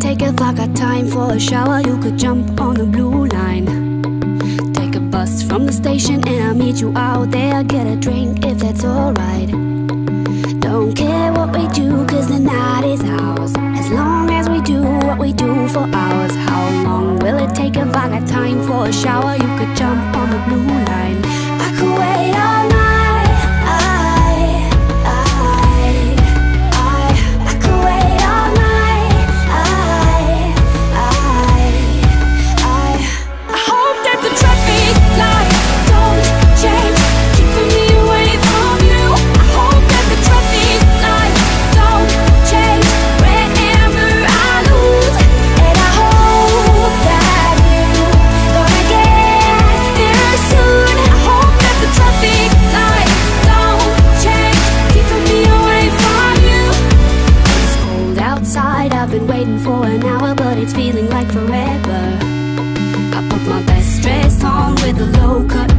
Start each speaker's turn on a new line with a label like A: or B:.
A: take if I got time for a shower? You could jump on the blue line. Take a bus from the station and I'll meet you out there. Get a drink if that's alright. Don't care what we do, cause the night is ours. As long as we do what we do for hours. How long will it take if I got time for a shower? You could jump on the blue line. for an hour, but it's feeling like forever. I put my best dress on with a low cut